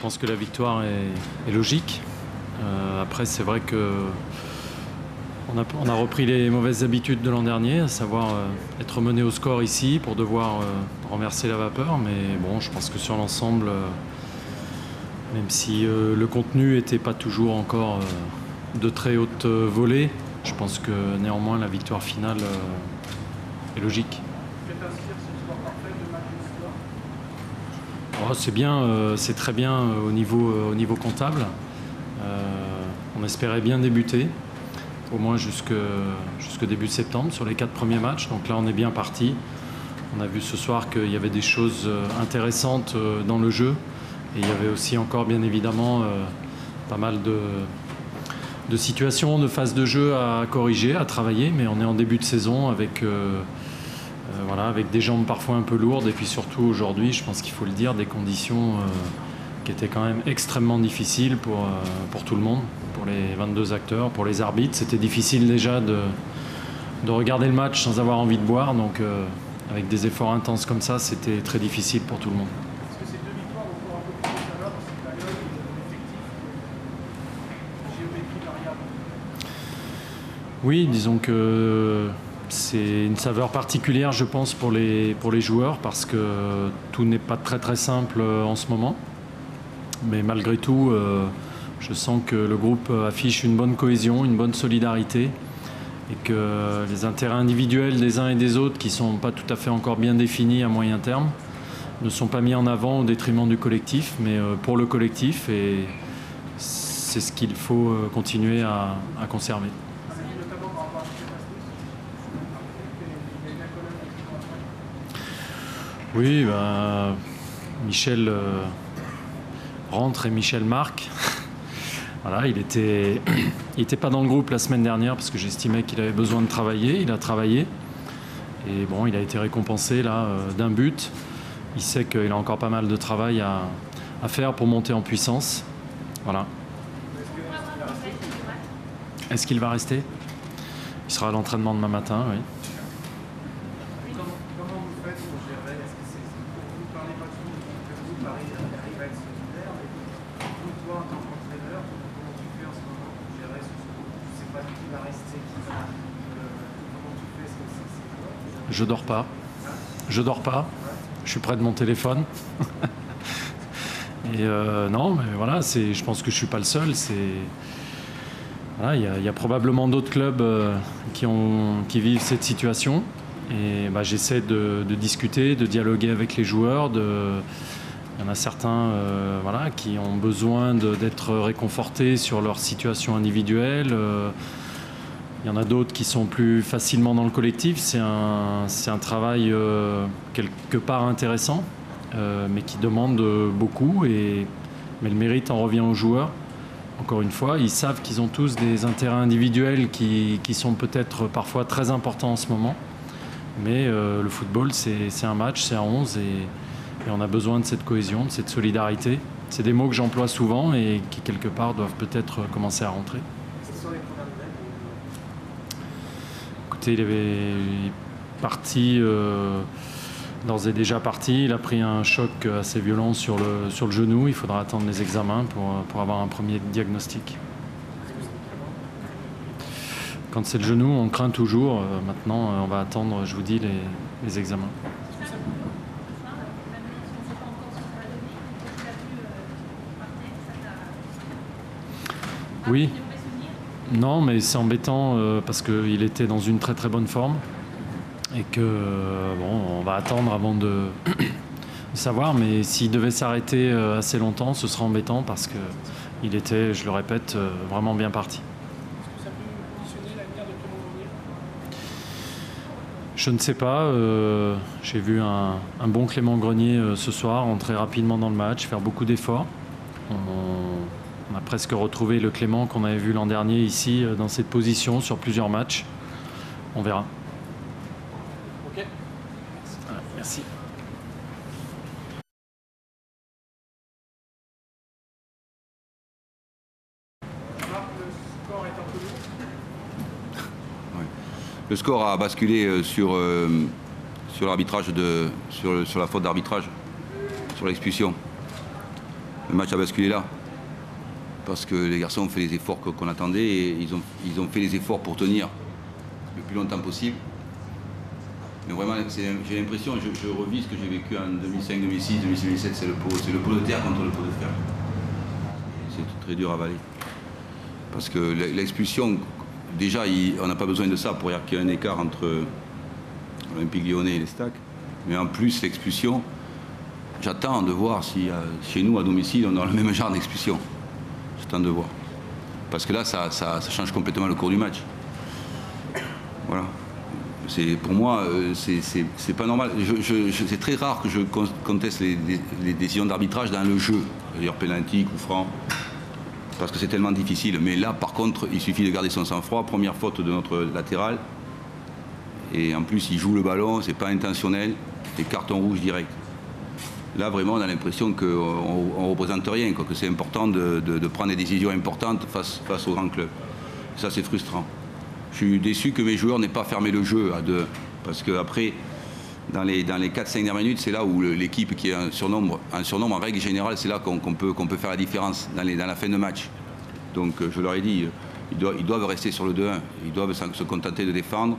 pense que la victoire est, logique. Euh, après, c'est vrai que on a, repris les mauvaises habitudes de l'an dernier, à savoir euh, être mené au score ici pour devoir euh, renverser la vapeur. Mais bon, je pense que sur l'ensemble, même si le contenu n'était pas toujours encore de très haute volée, je pense que néanmoins la victoire finale est logique. Oh, c'est bien, euh, c'est très bien euh, au niveau, euh, au niveau comptable. on espérait bien débuter, au moins jusque, jusque début septembre sur les quatre premiers matchs. Donc là, on est bien parti. On a vu ce soir qu'il y avait des choses intéressantes dans le jeu. Et il y avait aussi encore, bien évidemment, pas mal de situations, de phases de jeu à corriger, à travailler. Mais on est en début de saison avec euh, voilà, avec des jambes parfois un peu lourdes et puis surtout aujourd'hui, je pense qu'il faut le dire, des conditions euh, qui étaient quand même extrêmement difficiles pour, euh, pour tout le monde, pour les 22 acteurs, pour les arbitres. C'était difficile déjà de, de regarder le match sans avoir envie de boire, donc avec des efforts intenses comme ça, c'était très difficile pour tout le monde. Oui, disons que c'est une saveur particulière, je pense, pour les, joueurs parce que tout n'est pas très simple euh, en ce moment. Mais malgré tout, euh, je sens que le groupe affiche une bonne cohésion, une bonne solidarité et que les intérêts individuels des uns et des autres, qui ne sont pas tout à fait encore bien définis à moyen terme, ne sont pas mis en avant au détriment du collectif, mais euh, pour le collectif et c'est ce qu'il faut continuer à conserver. Oui, ben, Michel euh, rentre et Michel marque. voilà, il était, il était pas dans le groupe la semaine dernière parce que j'estimais qu'il avait besoin de travailler. Il a travaillé et bon, il a été récompensé là euh, d'un but. Il sait qu'il a encore pas mal de travail à, à faire pour monter en puissance. Voilà. Est-ce qu'il va rester? Il sera à l'entraînement demain matin, oui. Je dors pas. Je dors pas. Je suis près de mon téléphone. Et euh, non, mais voilà, je pense que je suis pas le seul. Il y, a probablement d'autres clubs euh, qui, vivent cette situation. Et bah, j'essaie de, discuter, de dialoguer avec les joueurs. Il y en a certains euh, qui ont besoin d'être réconfortés sur leur situation individuelle. Il y en a d'autres qui sont plus facilement dans le collectif. C'est un, travail euh, quelque part intéressant, euh, mais qui demande beaucoup. Et, mais le mérite en revient aux joueurs. Encore une fois, ils savent qu'ils ont tous des intérêts individuels qui, sont peut-être parfois très importants en ce moment. Mais euh, le football, c'est un match, c'est un 11 et, et, on a besoin de cette cohésion, de cette solidarité. C'est des mots que j'emploie souvent et qui, quelque part, doivent peut-être commencer à rentrer. Il avait parti, euh, d'ores déjà parti. Il a pris un choc assez violent sur le, sur le genou. Il faudra attendre les examens pour, pour avoir un premier diagnostic. Quand c'est le genou, on craint toujours. Euh, maintenant, on va attendre, je vous dis, les, les examens. Oui. Non, mais c'est embêtant euh, parce qu'il était dans une très très bonne forme et que euh, bon, on va attendre avant de savoir. Mais s'il devait s'arrêter euh, assez longtemps, ce sera embêtant parce que il était, je le répète, vraiment bien parti. Je ne sais pas. J'ai vu un, bon Clément Grenier ce soir entrer rapidement dans le match, faire beaucoup d'efforts. On presque retrouvé le Clément qu'on avait vu l'an dernier ici euh, dans cette position sur plusieurs matchs. On verra. Ok. merci. Le score a basculé euh, sur, euh, sur l'arbitrage de sur, sur la faute d'arbitrage, sur l'expulsion. le match a basculé là. Parce que les garçons ont fait les efforts qu'on attendait et ils ont, ils ont fait les efforts pour tenir le plus longtemps possible. Mais vraiment, j'ai l'impression, je, revis ce que j'ai vécu en 2005, 2006, 2007, c'est le pot, le de terre contre le pot de fer. C'est très dur à avaler. Parce que l'expulsion, déjà, on n'a pas besoin de ça pour qu'il y ait un écart entre l'Olympique lyonnais et les stacks. Mais en plus, l'expulsion, j'attends de voir si euh, chez nous, à domicile, on a le même genre d'expulsion. J'attends de voir. Parce que là, ça, change complètement le cours du match. Voilà. Pour moi, euh, c'est pas normal. c'est très rare que je conteste les, décisions d'arbitrage dans le jeu, c'est-à-dire pénalty, coup franc, parce que c'est tellement difficile. Mais là, par contre, il suffit de garder son sang-froid. Première faute de notre latéral. Et en plus, il joue le ballon, c'est pas intentionnel. Et carton rouge direct. Là, vraiment, on a l'impression qu'on ne représente rien, que c'est important de, prendre des décisions importantes face, face au grand club. Ça, c'est frustrant. Je suis déçu que mes joueurs n'aient pas fermé le jeu à deux. Parce qu'après, dans les, dans les 4-5 dernières minutes, c'est là où l'équipe qui est un surnombre, un surnombre en règle générale, c'est là qu'on peut, qu'on peut faire la différence dans, la fin de match. Donc je leur ai dit, ils doivent, ils doivent rester sur le 2-1. Ils doivent se contenter de défendre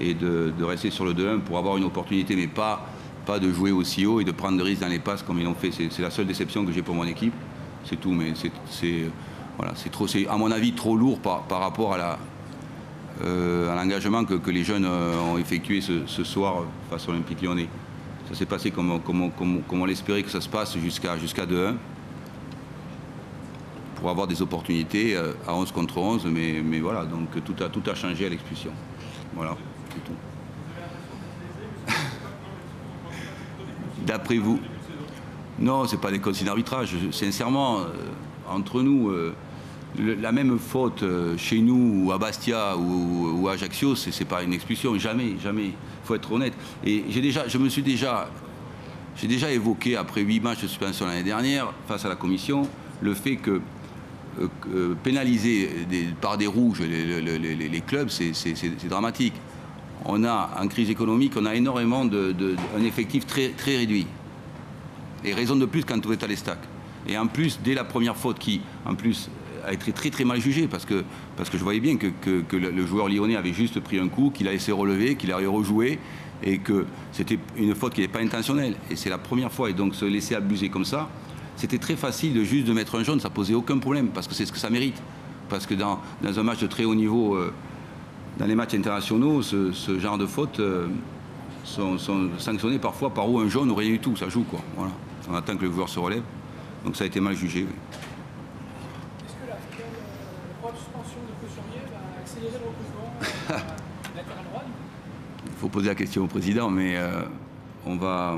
et de rester sur le 2-1 pour avoir une opportunité, mais pas pas de jouer aussi haut et de prendre des risques dans les passes comme ils l'ont fait. C'est la seule déception que j'ai pour mon équipe. C'est tout, mais c'est voilà, trop, à mon avis trop lourd par, par rapport à la euh, à l'engagement que, que, les jeunes euh, ont effectué ce, ce soir face à l'Olympique lyonnais. Ça s'est passé comme, comme, comme, comme on l'espérait que ça se passe jusqu'à jusqu'à 2-1 pour avoir des opportunités euh, à 11 contre 11, mais, mais voilà, donc tout a, tout a changé à l'expulsion. Voilà, c'est tout. D'après vous Non, ce n'est pas des consignes d'arbitrage. Sincèrement, euh, entre nous, euh, la même faute euh, chez nous, ou à Bastia, ou, à Ajaccio, ce n'est pas une expulsion. Jamais, jamais. Il faut être honnête. Et déjà, je me suis déjà, j'ai déjà évoqué, après huit matchs de suspension l'année dernière, face à la commission, le fait que pénaliser par des rouges les, clubs, c'est dramatique on a, en crise économique, on a énormément de, un effectif très, très réduit. Et raison de plus quand on est à l'estac. Et en plus, dès la première faute qui, en plus, a été très très mal jugée, parce que, je voyais bien que, le joueur lyonnais avait juste pris un coup, qu'il a laissé relever, qu'il a rejoué, et que c'était une faute qui n'est pas intentionnelle. Et c'est la première fois, et donc se laisser abuser comme ça, c'était très facile de juste de mettre un jaune, ça posait aucun problème, parce que c'est ce que ça mérite. Parce que dans, un match de très haut niveau, euh, dans les matchs internationaux, ce, genre de fautes euh, sont, sanctionnées parfois par où un jaune ou rien du tout. Ça joue, quoi. Voilà. On attend que le joueur se relève. Donc ça a été mal jugé. Est-ce que la euh, suspension de Cossurier va accélérer le recrutement euh, latéral droit Il faut poser la question au président, mais on va.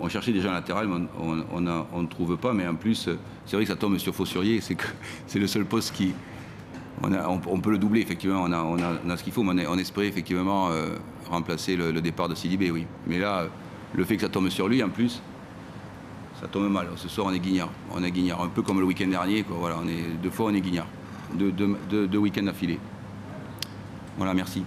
On cherchait déjà un latéral, mais on ne trouve pas. Mais en plus, c'est vrai que ça tombe sur Fossurier, c'est que c'est le seul poste qui, on, peut le doubler, effectivement. On a, ce qu'il faut, mais on, espérait effectivement euh, remplacer le, départ de Sidibé, oui. Mais là, le fait que ça tombe sur lui, en plus, ça tombe mal. Ce soir, on est guignard. On est guignard, un peu comme le week-end dernier. Voilà, on est, deux fois, on est guignard. Deux, week-ends affilés. Voilà. Merci.